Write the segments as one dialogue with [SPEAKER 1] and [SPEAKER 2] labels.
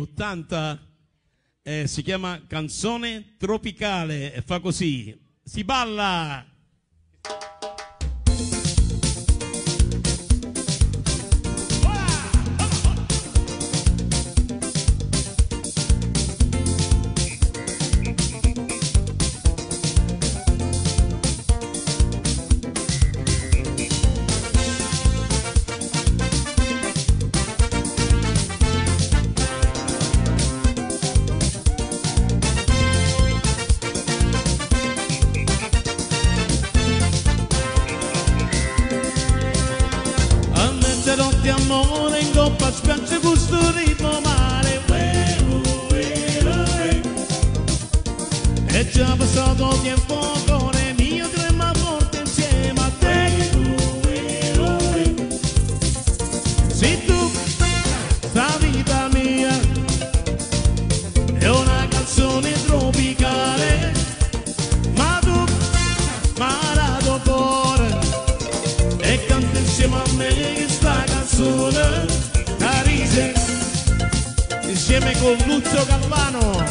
[SPEAKER 1] 80 eh, si chiama Canzone Tropicale e fa così. Si balla! Amore in coppa spiaggia questo ritmo male insieme con Luzzo Galvano.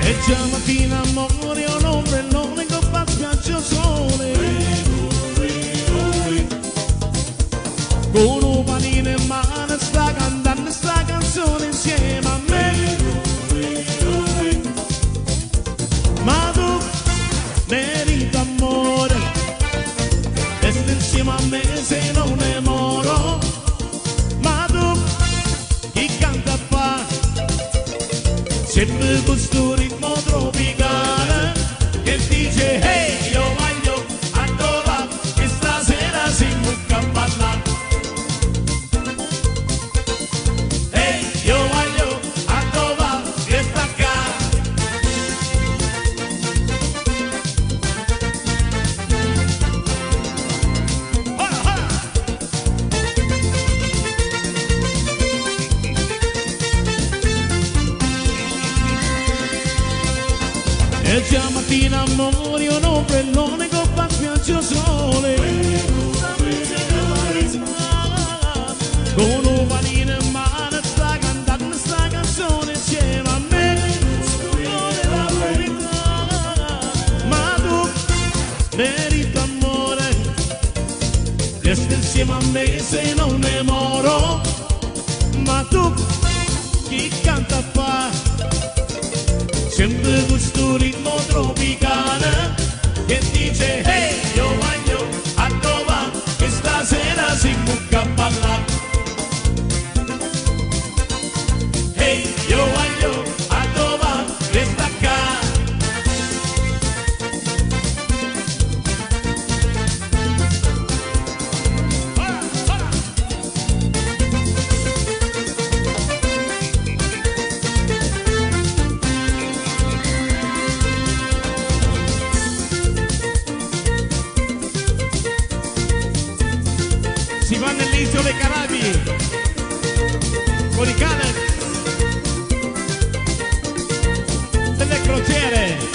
[SPEAKER 1] E già mattina amore un ombrellone con fa spiaggia sole. Con un panino in mano sta sempre questo E già mattina amore un ombrellone con spiaggia sole. Con un panino in mano sta cantando sta canzone insieme a me. La verità Ma tu merita amore Resta insieme a me se non ne moro. Ma tu chi canta fa? Sempre questo isole Carabi con i Canex delle crociere